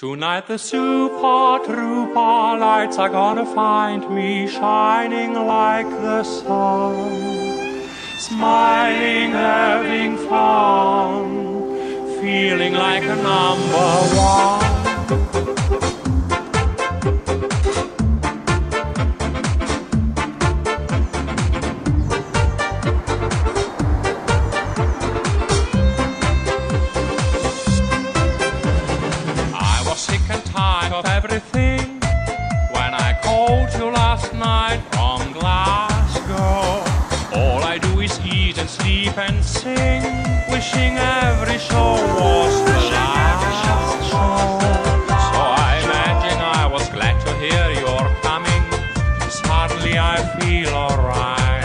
Tonight the Super Trouper lights are gonna find me shining like the sun, smiling, having fun, feeling like a number one. And of everything when I called you last night from Glasgow. All I do is eat and sleep and sing, wishing every show was the last show. So I imagine I was glad to hear you're coming. Suddenly I feel alright.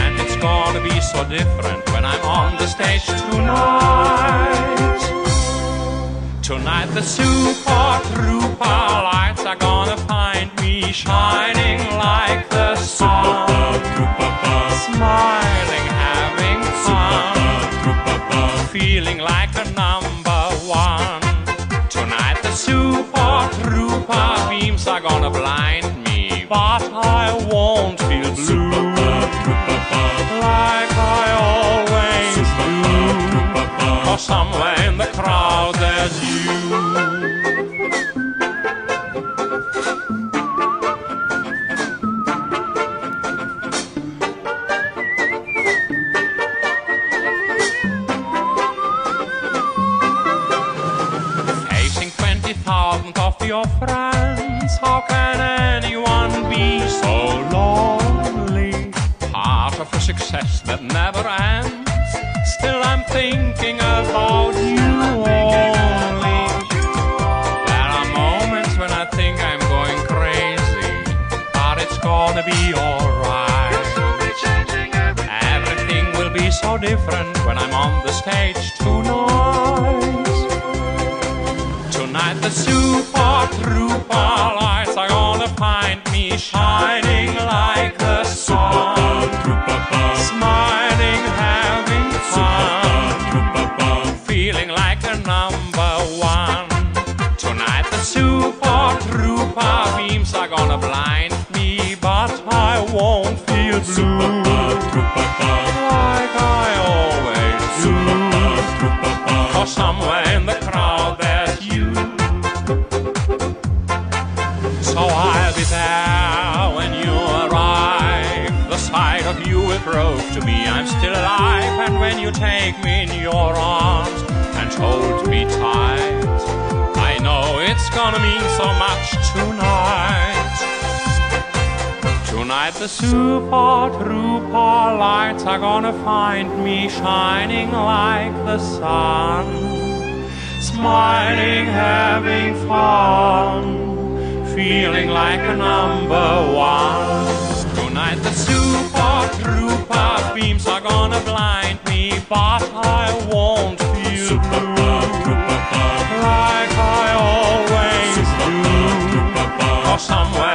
And it's gonna be so different when I'm on the stage tonight. Tonight the Super Trouper lights are gonna find me shining like the sun, smiling, having fun, feeling like a number one. Tonight the Super Trouper beams are gonna blind me, but I won't feel blue like I always do. Or somewhere in the crowd there's you. Your friends, how can anyone be so lonely? Part of a success that never ends. Still, I'm thinking about you only. There are moments when I think I'm going crazy, but it's gonna be alright. Everything will be so different when I'm on the stage tonight. Tonight the Trouper lights are gonna find me shining like the sun, smiling, having fun, feeling like a number one. Tonight the Super Trouper beams are gonna blind So I'll be there when you arrive. The sight of you will prove to me I'm still alive. And when you take me in your arms and hold me tight, I know it's gonna mean so much tonight. Tonight the Super Trouper lights are gonna find me shining like the sun, smiling, having fun, feeling like a number one. Tonight the Super Trouper beams are gonna blind me, but I won't feel super like I always do. Or somewhere.